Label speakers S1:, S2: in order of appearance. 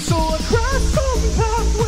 S1: So I cry sometimes